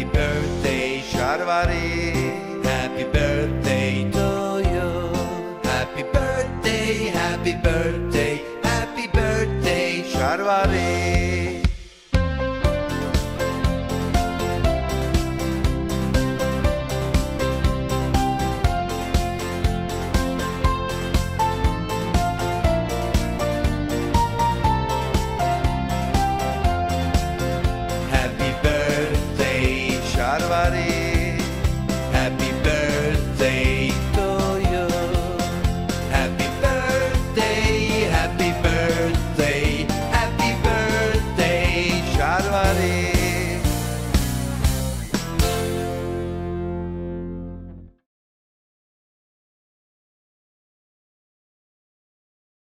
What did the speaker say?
Happy birthday, Sharvari. Happy birthday to you. Happy birthday, happy birthday, happy birthday, Sharvari.